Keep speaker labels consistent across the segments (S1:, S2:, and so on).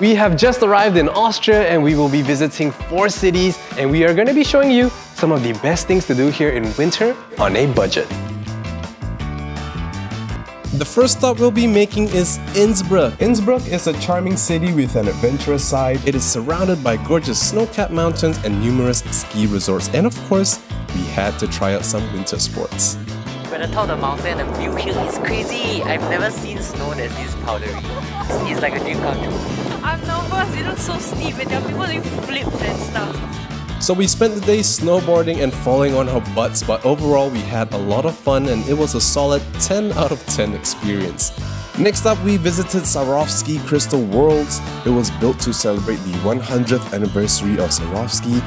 S1: We have just arrived in Austria and we will be visiting four cities and we are going to be showing you some of the best things to do here in winter on a budget. The first stop we'll be making is Innsbruck. Innsbruck is a charming city with an adventurous side. It is surrounded by gorgeous snow-capped mountains and numerous ski resorts. And of course, we had to try out some winter sports.
S2: When I top of the mountain, the view here is crazy. I've never seen snow that's this powdery. It's like a dream come true.
S3: I'm nervous, it looks so steep and there are people doing flips and stuff.
S1: So we spent the day snowboarding and falling on our butts, but overall we had a lot of fun and it was a solid 10 out of 10 experience. Next up, we visited Swarovski Crystal Worlds. It was built to celebrate the 100th anniversary of Swarovski.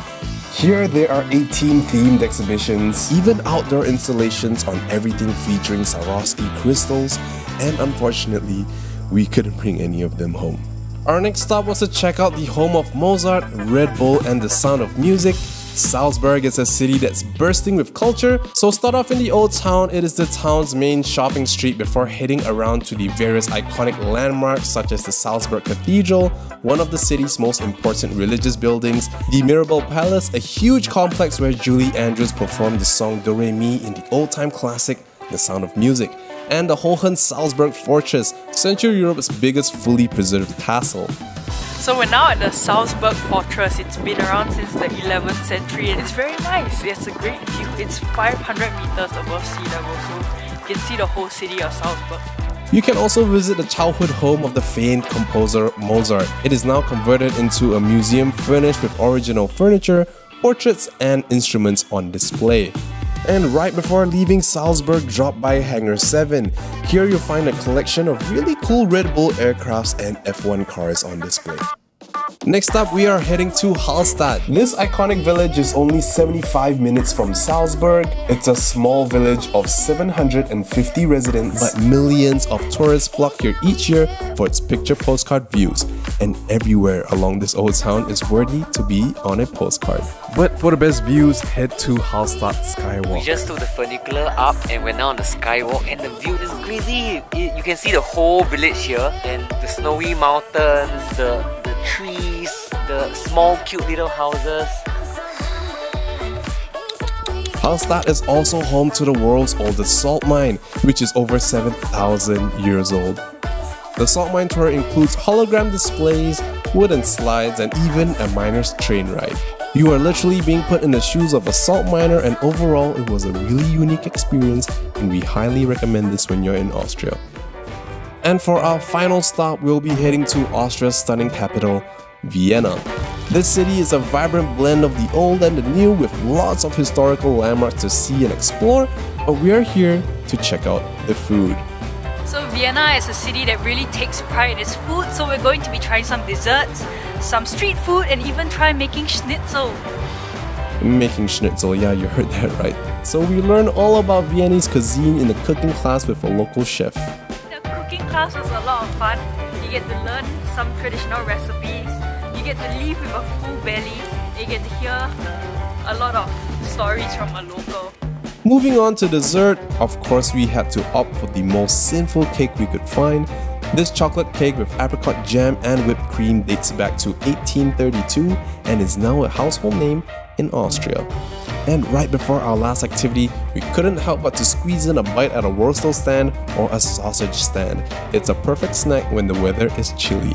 S1: Here, there are 18 themed exhibitions, even outdoor installations on everything featuring Swarovski crystals, and unfortunately, we couldn't bring any of them home. Our next stop was to check out the home of Mozart, Red Bull, and the sound of music. Salzburg is a city that's bursting with culture, so start off in the old town. It is the town's main shopping street before heading around to the various iconic landmarks such as the Salzburg Cathedral, one of the city's most important religious buildings, the Mirabell Palace, a huge complex where Julie Andrews performed the song Do Re Mi in the old-time classic The Sound of Music, and the Hohensalzburg Fortress, Central Europe's biggest fully preserved castle.
S3: So we're now at the Salzburg Fortress. It's been around since the 11th century and it's very nice. It's a great view. It's 500 meters above sea level, so you can see the whole city of Salzburg.
S1: You can also visit the childhood home of the famed composer Mozart. It is now converted into a museum furnished with original furniture, portraits, and instruments on display. And right before leaving Salzburg, drop by Hangar 7. Here you'll find a collection of really cool Red Bull aircrafts and F1 cars on display. Next up, we are heading to Hallstatt. This iconic village is only 75 minutes from Salzburg. It's a small village of 750 residents, but millions of tourists flock here each year for its picture postcard views. And everywhere along this old town is worthy to be on a postcard. But for the best views, head to Hallstatt Skywalk.
S2: We just took the funicular up and went down the skywalk and the view is crazy. You can see the whole village here and the snowy mountains, the, the trees, the small cute little houses.
S1: Hallstatt is also home to the world's oldest salt mine, which is over 7,000 years old. The salt mine tour includes hologram displays, wooden slides, and even a miner's train ride. You are literally being put in the shoes of a salt miner and overall it was a really unique experience and we highly recommend this when you're in Austria. And for our final stop, we'll be heading to Austria's stunning capital, Vienna. This city is a vibrant blend of the old and the new with lots of historical landmarks to see and explore, but we are here to check out the food.
S3: So Vienna is a city that really takes pride in its food, so we're going to be trying some desserts, some street food, and even try making schnitzel.
S1: Making schnitzel, yeah, you heard that right. So we learn all about Viennese cuisine in the cooking class with a local chef.
S3: The cooking class was a lot of fun. You get to learn some traditional recipes, you get to live with a full belly, you get to hear a lot of stories from a local.
S1: Moving on to dessert, of course we had to opt for the most sinful cake we could find. This chocolate cake with apricot jam and whipped cream dates back to 1832 and is now a household name in Austria. And right before our last activity, we couldn't help but to squeeze in a bite at a Wurstel stand or a sausage stand. It's a perfect snack when the weather is chilly.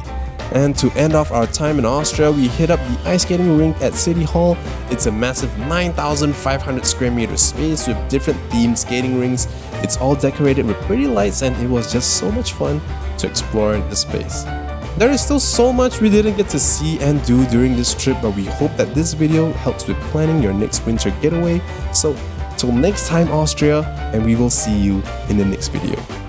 S1: And to end off our time in Austria, we hit up the ice skating rink at City Hall. It's a massive 9,500 square meter space with different themed skating rinks. It's all decorated with pretty lights and it was just so much fun to explore the space. There is still so much we didn't get to see and do during this trip, but we hope that this video helps with planning your next winter getaway. So, till next time Austria, and we will see you in the next video.